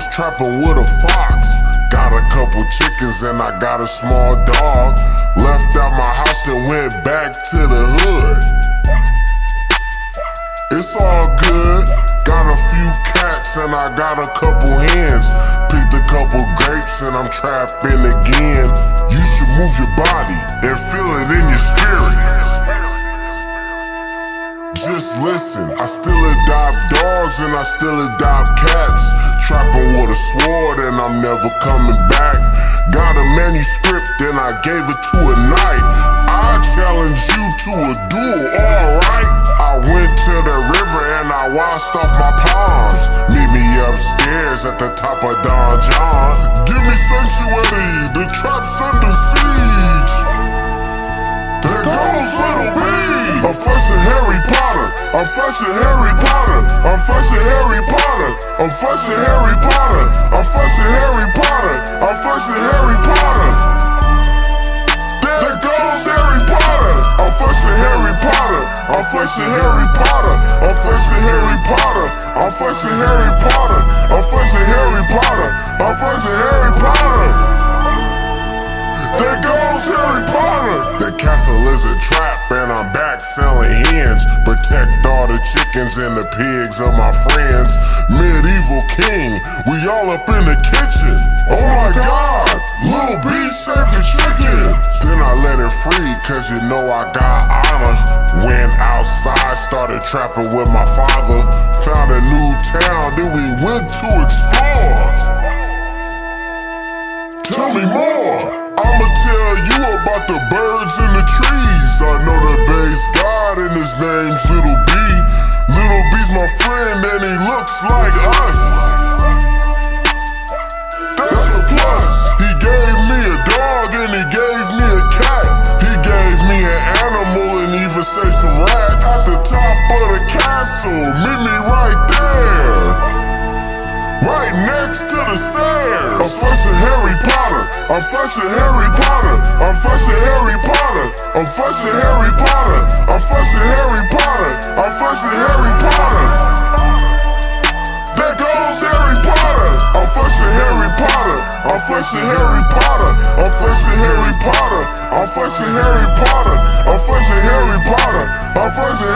was trapping with a fox. Got a couple chickens and I got a small dog. Left out my house and went back to the hood. It's all good. Got a few cats and I got a couple hens. Picked a couple grapes and I'm trapping again. You should move your body adopt dogs and I still adopt cats. Trapping with a sword and I'm never coming back. Got a manuscript and I gave it to a knight. I challenge you to a duel, alright? I went to the river and I washed off my palms. Meet me upstairs at the top of Don John. Give me sanctuary, the trap's under siege. I'm flexing Harry Potter. I'm flexing Harry Potter. I'm flexing Harry Potter. I'm flexing Harry Potter. I'm flexing Harry Potter. I'm flexing Harry Potter. There goes Harry Potter. I'm flexing Harry Potter. I'm flexing Harry Potter. I'm flexing Harry Potter. I'm flexing Harry Potter. I'm flexing Harry Potter. And I'm back selling hens. Protect all the chickens and the pigs of my friends. Medieval king, we all up in the kitchen. Oh my god, Lil B saved the chicken. Then I let it free, cause you know I got honor. Went outside, started trapping with my father. Found a new town, then we went to explore. Tell me more. And he looks like us. That's a plus. He gave me a dog and he gave me a cat. He gave me an animal and even say some rats. At the top of the castle, meet me right there. Right next to the stairs. I'm flexing Harry Potter. I'm flexing Harry Potter. I'm flexing Harry Potter. I'm flexing Harry Potter. I'm flexing Harry Potter. I'm flexing Harry Potter. I'm flexing Harry Potter. I'm flexing Harry Potter. I'm flexing Harry Potter. I'm flexing Harry Potter. I'm flexing.